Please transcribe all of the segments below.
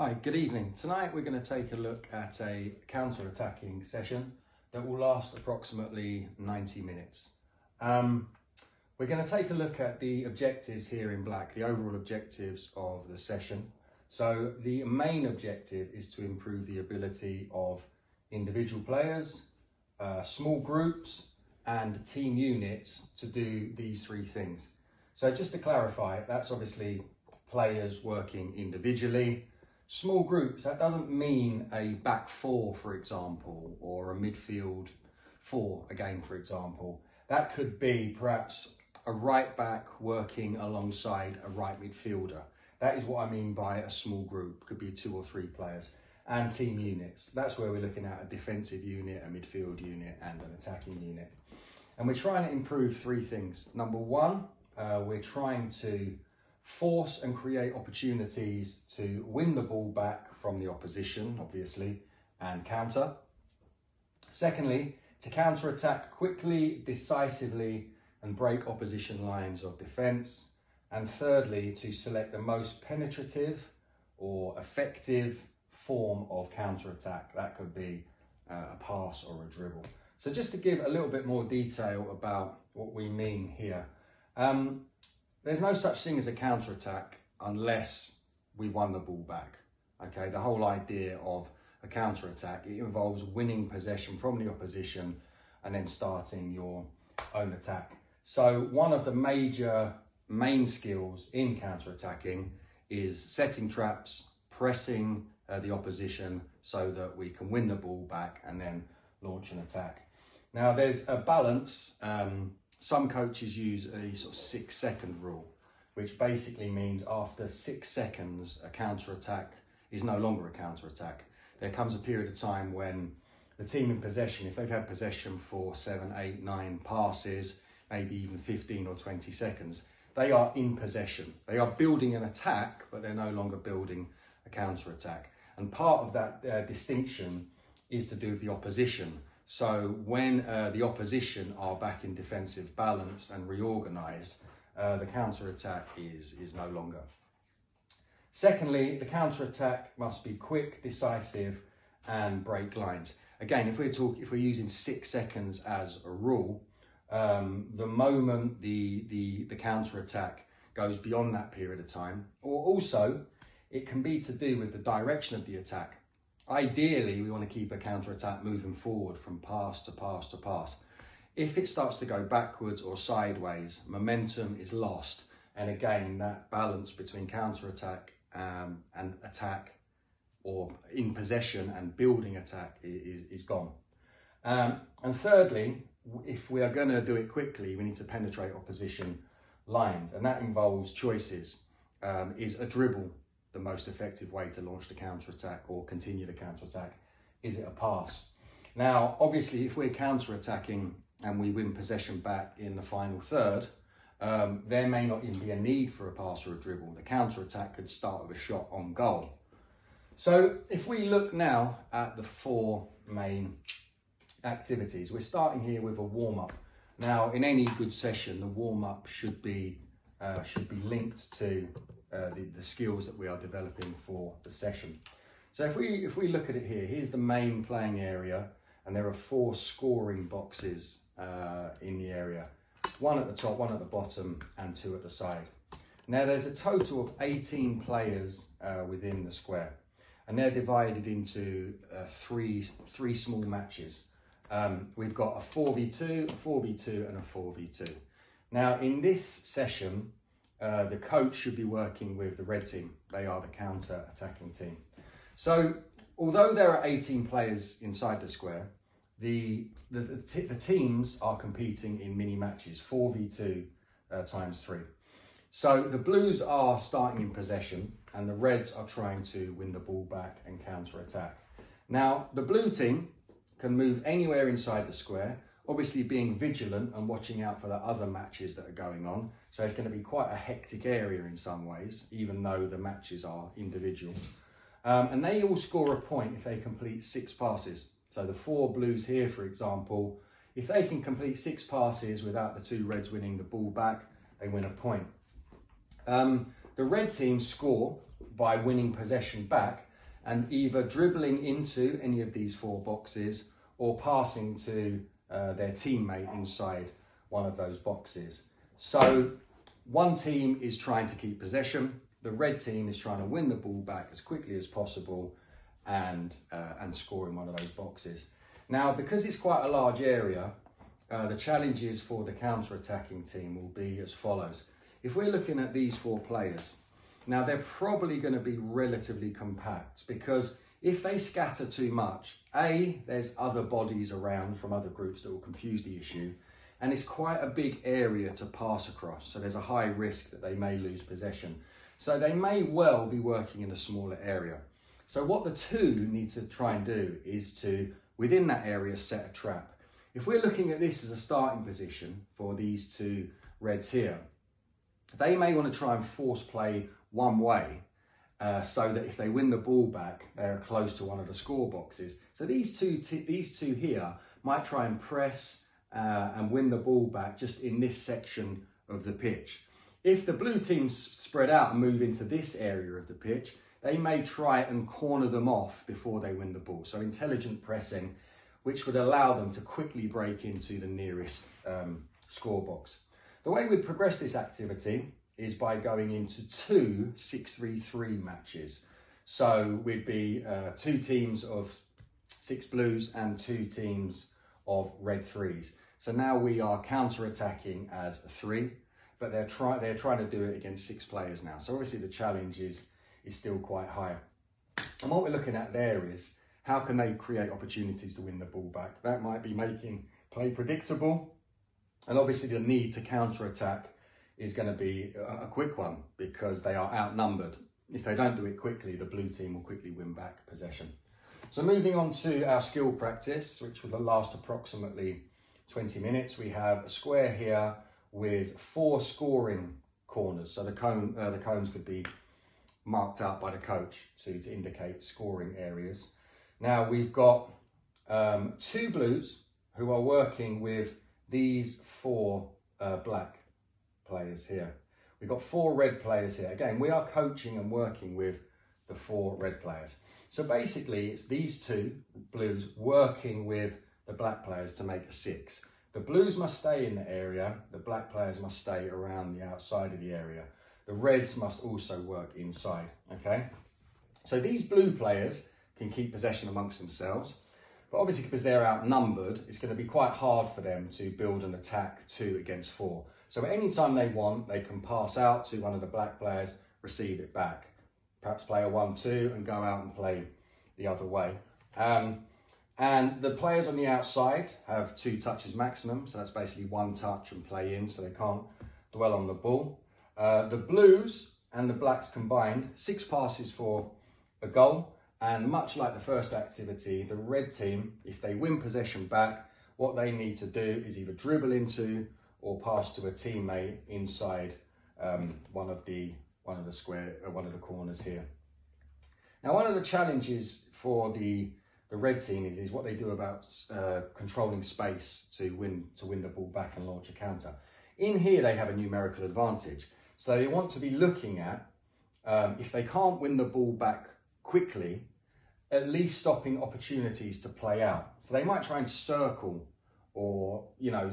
Hi, good evening. Tonight we're going to take a look at a counter-attacking session that will last approximately 90 minutes. Um, we're going to take a look at the objectives here in black, the overall objectives of the session. So the main objective is to improve the ability of individual players, uh, small groups and team units to do these three things. So just to clarify, that's obviously players working individually, small groups, that doesn't mean a back four, for example, or a midfield four again, for example. That could be perhaps a right back working alongside a right midfielder. That is what I mean by a small group, could be two or three players. And team units, that's where we're looking at a defensive unit, a midfield unit, and an attacking unit. And we're trying to improve three things. Number one, uh, we're trying to force and create opportunities to win the ball back from the opposition, obviously, and counter. Secondly, to counter attack quickly, decisively, and break opposition lines of defence. And thirdly, to select the most penetrative or effective form of counter attack. That could be uh, a pass or a dribble. So just to give a little bit more detail about what we mean here. Um, there's no such thing as a counter attack unless we won the ball back. Okay, the whole idea of a counter attack it involves winning possession from the opposition and then starting your own attack. So one of the major main skills in counter attacking is setting traps, pressing uh, the opposition so that we can win the ball back and then launch an attack. Now there's a balance um, some coaches use a sort of six second rule, which basically means after six seconds, a counter attack is no longer a counter attack. There comes a period of time when the team in possession, if they've had possession for seven, eight, nine passes, maybe even 15 or 20 seconds, they are in possession. They are building an attack, but they're no longer building a counter attack. And part of that uh, distinction is to do with the opposition. So when uh, the opposition are back in defensive balance and reorganised, uh, the counter-attack is, is no longer. Secondly, the counter-attack must be quick, decisive and break lines. Again, if we're talking, if we're using six seconds as a rule, um, the moment the, the, the counter-attack goes beyond that period of time, or also it can be to do with the direction of the attack. Ideally, we want to keep a counter attack moving forward from pass to pass to pass. If it starts to go backwards or sideways, momentum is lost. And again, that balance between counter attack um, and attack or in possession and building attack is, is gone. Um, and thirdly, if we are going to do it quickly, we need to penetrate opposition lines. And that involves choices. Um, is a dribble the most effective way to launch the counter-attack or continue the counter-attack? Is it a pass? Now, obviously, if we're counter-attacking and we win possession back in the final third, um, there may not even be a need for a pass or a dribble. The counter-attack could start with a shot on goal. So if we look now at the four main activities, we're starting here with a warm-up. Now, in any good session, the warm-up should be uh, should be linked to uh, the, the skills that we are developing for the session. So if we, if we look at it here, here's the main playing area and there are four scoring boxes uh, in the area. One at the top, one at the bottom and two at the side. Now there's a total of 18 players uh, within the square and they're divided into uh, three, three small matches. Um, we've got a 4v2, a 4v2 and a 4v2. Now in this session, uh, the coach should be working with the red team. They are the counter attacking team. So although there are 18 players inside the square, the, the, the, the teams are competing in mini matches, 4v2 uh, times 3. So the Blues are starting in possession and the Reds are trying to win the ball back and counter attack. Now, the blue team can move anywhere inside the square obviously being vigilant and watching out for the other matches that are going on. So it's going to be quite a hectic area in some ways, even though the matches are individual. Um, and they all score a point if they complete six passes. So the four blues here, for example, if they can complete six passes without the two reds winning the ball back, they win a point. Um, the red team score by winning possession back, and either dribbling into any of these four boxes or passing to uh, their teammate inside one of those boxes. So one team is trying to keep possession, the red team is trying to win the ball back as quickly as possible and, uh, and score in one of those boxes. Now, because it's quite a large area, uh, the challenges for the counter-attacking team will be as follows. If we're looking at these four players, now they're probably going to be relatively compact because if they scatter too much, A, there's other bodies around from other groups that will confuse the issue, and it's quite a big area to pass across, so there's a high risk that they may lose possession. So they may well be working in a smaller area. So what the two need to try and do is to, within that area, set a trap. If we're looking at this as a starting position for these two reds here, they may want to try and force play one way uh, so that if they win the ball back, they're close to one of the score boxes. So these two, these two here might try and press uh, and win the ball back just in this section of the pitch. If the blue teams spread out and move into this area of the pitch, they may try and corner them off before they win the ball. So intelligent pressing, which would allow them to quickly break into the nearest um, score box. The way we'd progress this activity is by going into two 6-3-3 matches. So we'd be uh, two teams of six blues and two teams of red threes. So now we are counter-attacking as a three, but they're, try they're trying to do it against six players now. So obviously the challenge is, is still quite high. And what we're looking at there is how can they create opportunities to win the ball back? That might be making play predictable. And obviously the need to counter-attack is going to be a, quick one because they are outnumbered. If they don't do it quickly, the blue team will quickly win back possession. So moving on to our skill practice, which will last approximately 20 minutes. We have a square here with four scoring corners. So the cone, uh, the cones could be marked out by the coach to, to indicate scoring areas. Now we've got um, two blues who are working with these four uh, black players here. We've got four red players here. Again, we are coaching and working with the four red players. So basically, it's these two blues working with the black players to make a six. The blues must stay in the area, the black players must stay around the outside of the area. The reds must also work inside, okay? So these blue players can keep possession amongst themselves, but obviously because they're outnumbered, it's going to be quite hard for them to build an attack two against four. So any time they want, they can pass out to one of the black players, receive it back. Perhaps play a one-two and go out and play the other way. Um, and the players on the outside have two touches maximum, so that's basically one touch and play in, so they can't dwell on the ball. Uh, the blues and the blacks combined, six passes for a goal, and much like the first activity, the red team, if they win possession back, what they need to do is either dribble into or pass to a teammate inside um, one of the one of the square uh, one of the corners here. Now, one of the challenges for the the red team is, is what they do about uh, controlling space to win to win the ball back and launch a counter. In here, they have a numerical advantage, so they want to be looking at um, if they can't win the ball back quickly, at least stopping opportunities to play out. So they might try and circle or you know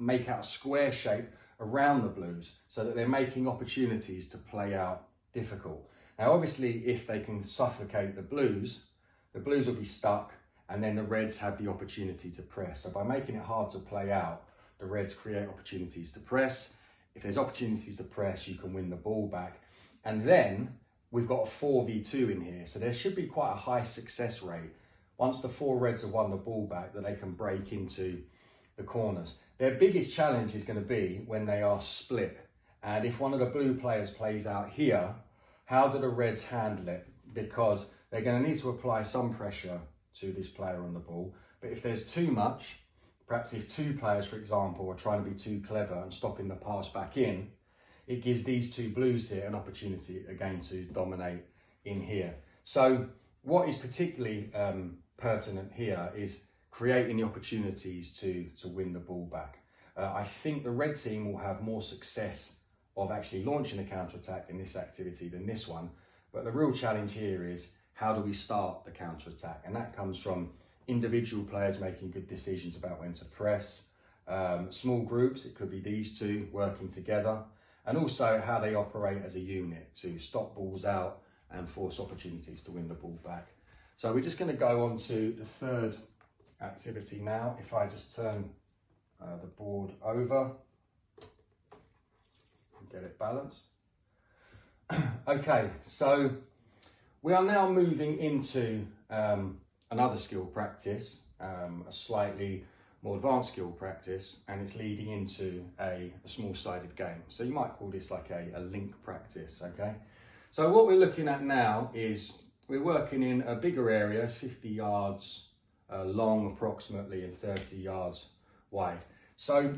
make out a square shape around the blues so that they're making opportunities to play out difficult. Now, obviously, if they can suffocate the blues, the blues will be stuck and then the reds have the opportunity to press. So by making it hard to play out, the reds create opportunities to press. If there's opportunities to press, you can win the ball back. And then we've got a 4v2 in here. So there should be quite a high success rate once the four reds have won the ball back that they can break into the corners. Their biggest challenge is going to be when they are split. And if one of the blue players plays out here, how do the Reds handle it? Because they're going to need to apply some pressure to this player on the ball. But if there's too much, perhaps if two players, for example, are trying to be too clever and stopping the pass back in, it gives these two blues here an opportunity again to dominate in here. So what is particularly um, pertinent here is creating the opportunities to, to win the ball back. Uh, I think the red team will have more success of actually launching a counter-attack in this activity than this one. But the real challenge here is how do we start the counter attack? And that comes from individual players making good decisions about when to press, um, small groups, it could be these two working together, and also how they operate as a unit to stop balls out and force opportunities to win the ball back. So we're just going to go on to the third activity now. If I just turn uh, the board over and get it balanced. okay, so we are now moving into um, another skill practice, um, a slightly more advanced skill practice, and it's leading into a, a small-sided game. So you might call this like a, a link practice, okay? So what we're looking at now is we're working in a bigger area, 50 yards uh, long approximately and 30 yards wide. So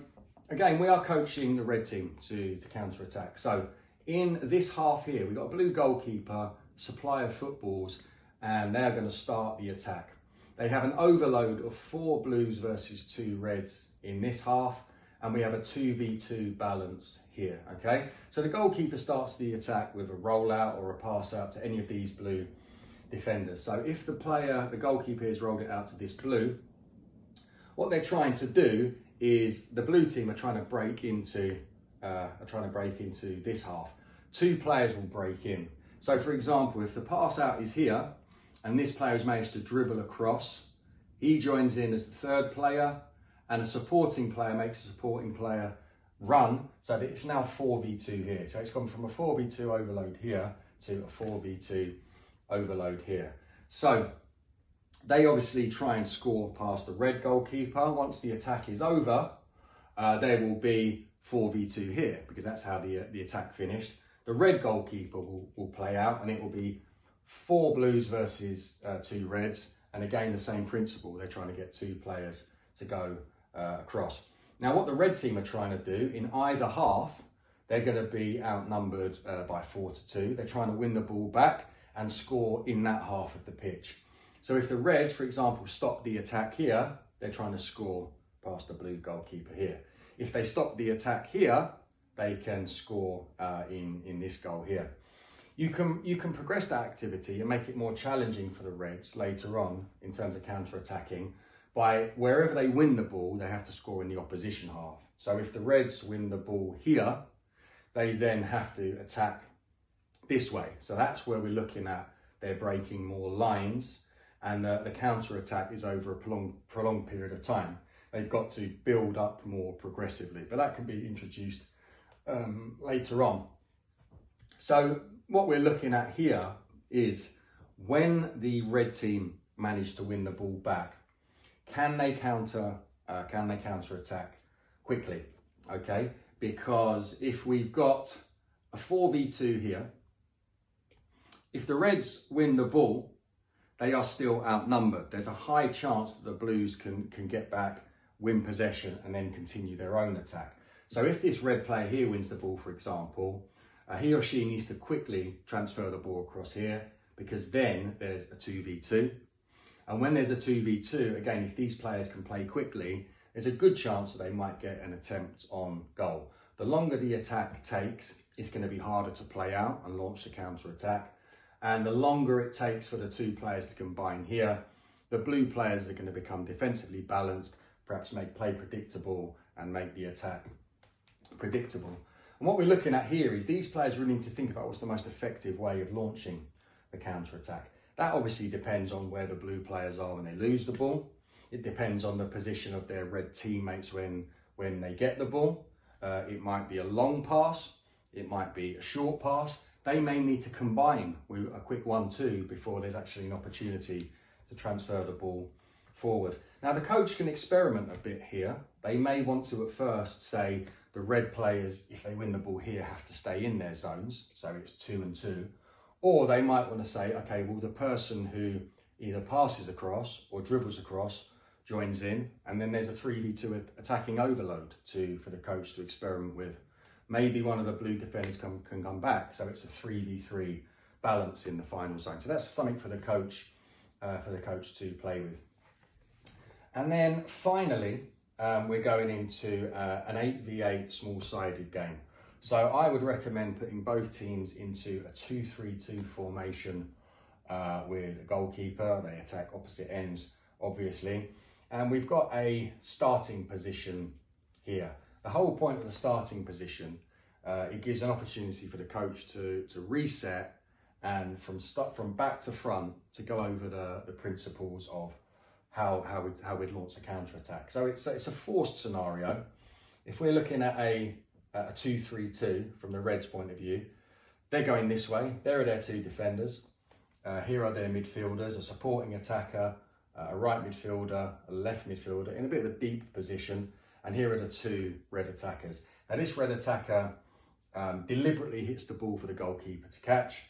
again, we are coaching the red team to, to counter attack. So in this half here, we've got a blue goalkeeper, supply of footballs, and they're going to start the attack. They have an overload of four blues versus two reds in this half, and we have a 2v2 balance here, okay? So the goalkeeper starts the attack with a rollout or a pass out to any of these blue defenders. So if the player, the goalkeeper has rolled it out to this blue, what they're trying to do is the blue team are trying to break into uh, are trying to break into this half. Two players will break in. So for example, if the pass out is here and this player has managed to dribble across, he joins in as the third player and a supporting player makes a supporting player run. So it's now 4v2 here. So it's gone from a 4v2 overload here to a 4v2 overload here. So they obviously try and score past the red goalkeeper. Once the attack is over, uh, there will be 4v2 here because that's how the, the attack finished. The red goalkeeper will, will play out and it will be four blues versus uh, two reds. And again, the same principle. They're trying to get two players to go uh, across. Now, what the red team are trying to do in either half, they're going to be outnumbered uh, by four to two. They're trying to win the ball back and score in that half of the pitch. So if the Reds, for example, stop the attack here, they're trying to score past the blue goalkeeper here. If they stop the attack here, they can score uh, in, in this goal here. You can, you can progress that activity and make it more challenging for the Reds later on in terms of counter-attacking by wherever they win the ball, they have to score in the opposition half. So if the Reds win the ball here, they then have to attack this way. So that's where we're looking at they're breaking more lines and the counter attack is over a prolonged, prolonged period of time. They've got to build up more progressively, but that can be introduced um, later on. So what we're looking at here is when the red team manage to win the ball back, can they counter? Uh, can they counter attack quickly? Okay, because if we've got a 4v2 here, if the Reds win the ball, they are still outnumbered. There's a high chance that the Blues can, can get back, win possession, and then continue their own attack. So if this red player here wins the ball, for example, uh, he or she needs to quickly transfer the ball across here because then there's a 2v2. And when there's a 2v2, again, if these players can play quickly, there's a good chance that they might get an attempt on goal. The longer the attack takes, it's going to be harder to play out and launch the counter attack. And the longer it takes for the two players to combine here, the blue players are going to become defensively balanced, perhaps make play predictable and make the attack predictable. And what we're looking at here is these players really need to think about what's the most effective way of launching the counter attack. That obviously depends on where the blue players are when they lose the ball. It depends on the position of their red teammates when, when they get the ball. Uh, it might be a long pass. It might be a short pass they may need to combine with a quick one-two before there's actually an opportunity to transfer the ball forward. Now the coach can experiment a bit here. They may want to at first say the red players, if they win the ball here, have to stay in their zones, so it's two and two. Or they might want to say, okay, well the person who either passes across or dribbles across joins in, and then there's a 3v2 attacking overload to for the coach to experiment with maybe one of the blue defenders can, can come back. So it's a 3v3 balance in the final zone. So that's something for the coach, uh, for the coach to play with. And then finally, um, we're going into uh, an 8v8 small-sided game. So I would recommend putting both teams into a 2-3-2 formation uh, with a goalkeeper. They attack opposite ends, obviously. And we've got a starting position here. The whole point of the starting position, uh, it gives an opportunity for the coach to, to reset and from start from back to front to go over the, the principles of how how we'd, how we'd launch a counter attack. So it's it's a forced scenario. If we're looking at a a two three two from the Reds' point of view, they're going this way. There are their two defenders. Uh, here are their midfielders, a supporting attacker, uh, a right midfielder, a left midfielder in a bit of a deep position. And here are the two red attackers. Now this red attacker um, deliberately hits the ball for the goalkeeper to catch,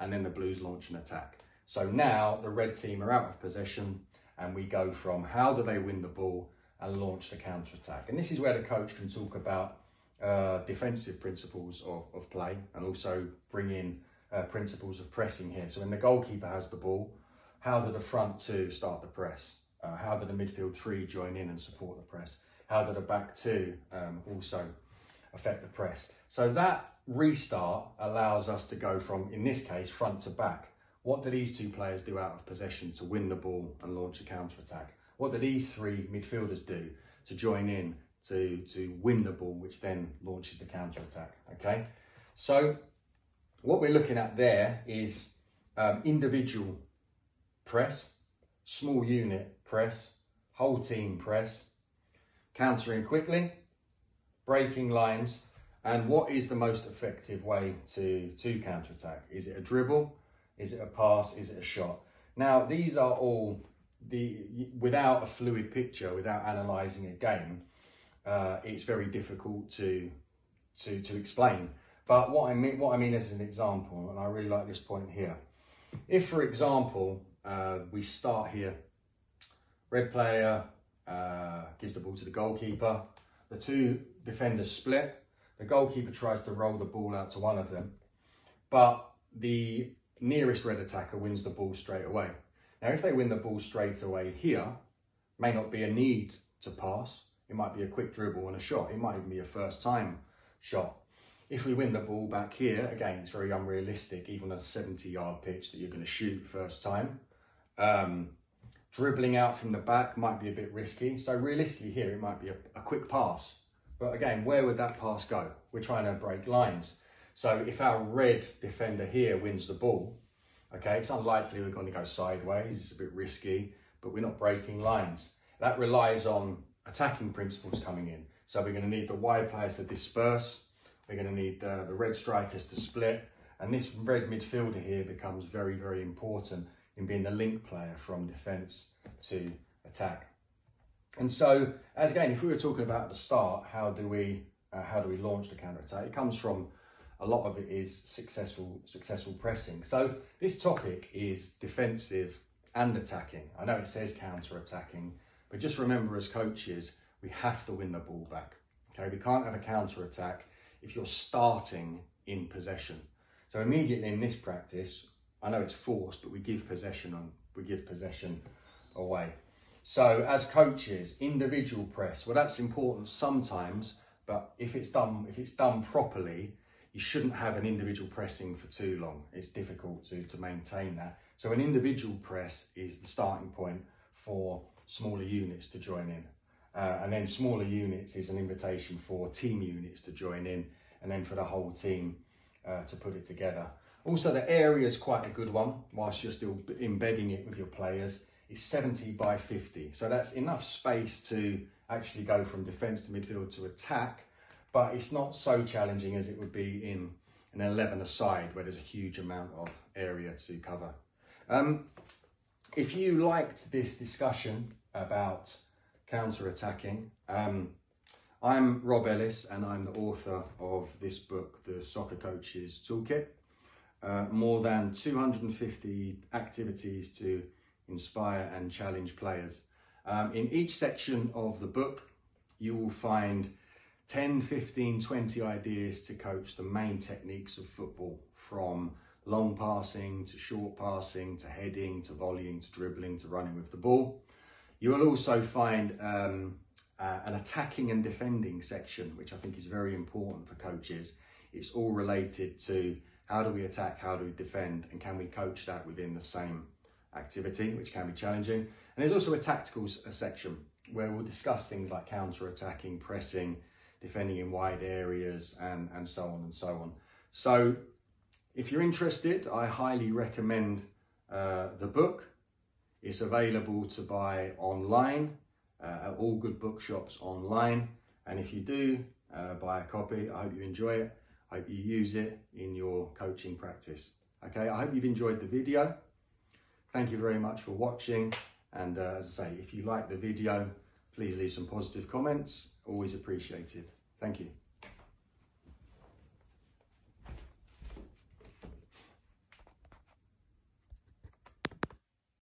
and then the Blues launch an attack. So now the red team are out of possession, and we go from how do they win the ball and launch the counter attack. And this is where the coach can talk about uh, defensive principles of, of play and also bring in uh, principles of pressing here. So when the goalkeeper has the ball, how do the front two start the press? Uh, how do the midfield three join in and support the press? How do the back two um, also affect the press? So that restart allows us to go from, in this case, front to back. What do these two players do out of possession to win the ball and launch a counter attack? What do these three midfielders do to join in to, to win the ball, which then launches the counter attack? Okay, so what we're looking at there is um, individual press, small unit press, whole team press, countering quickly, breaking lines, and what is the most effective way to, to counter attack? Is it a dribble? Is it a pass? Is it a shot? Now, these are all the without a fluid picture, without analysing a game, uh, it's very difficult to to to explain. But what I mean, what I mean as an example, and I really like this point here. If, for example, uh, we start here, red player uh, gives the ball to the goalkeeper, the two defenders split, the goalkeeper tries to roll the ball out to one of them, but the nearest red attacker wins the ball straight away. Now, if they win the ball straight away here, may not be a need to pass. It might be a quick dribble and a shot. It might even be a first time shot. If we win the ball back here, again, it's very unrealistic, even a 70 yard pitch that you're going to shoot first time. Um, dribbling out from the back might be a bit risky. So realistically here, it might be a, a quick pass. But again, where would that pass go? We're trying to break lines. So if our red defender here wins the ball, okay, it's unlikely we're going to go sideways. It's a bit risky, but we're not breaking lines. That relies on attacking principles coming in. So we're going to need the wide players to disperse we're going to need uh, the red strikers to split. And this red midfielder here becomes very, very important in being the link player from defence to attack. And so, as again, if we were talking about at the start, how do we uh, how do we launch the counter attack? It comes from a lot of it is successful successful pressing. So this topic is defensive and attacking. I know it says counter attacking, but just remember as coaches, we have to win the ball back. Okay, we can't have a counter attack if you're starting in possession. So immediately in this practice, I know it's forced, but we give possession on we give possession away. So as coaches, individual press, well that's important sometimes, but if it's done if it's done properly, you shouldn't have an individual pressing for too long. It's difficult to, to maintain that. So an individual press is the starting point for smaller units to join in. Uh, and then smaller units is an invitation for team units to join in and then for the whole team uh, to put it together. Also, the area is quite a good one whilst you're still embedding it with your players. It's 70 by 50. So that's enough space to actually go from defence to midfield to attack, but it's not so challenging as it would be in an 11 aside where there's a huge amount of area to cover. Um, if you liked this discussion about counter-attacking. Um, I'm Rob Ellis and I'm the author of this book, The Soccer Coach's Toolkit. Uh, more than 250 activities to inspire and challenge players. Um, in each section of the book, you will find 10, 15, 20 ideas to coach the main techniques of football from long passing to short passing to heading to volleying to dribbling to running with the ball. You will also find um, uh, an attacking and defending section, which I think is very important for coaches. It's all related to how do we attack, how do we defend, and can we coach that within the same activity, which can be challenging. And there's also a tactical section where we'll discuss things like counter-attacking, pressing, defending in wide areas, and, and so on and so on. So if you're interested, I highly recommend uh, the book. It's available to buy online uh, at all good bookshops online. And if you do uh, buy a copy, I hope you enjoy it. Hope you use it in your coaching practice. Okay, I hope you've enjoyed the video. Thank you very much for watching. And uh, as I say, if you like the video, please leave some positive comments. Always appreciated. Thank you.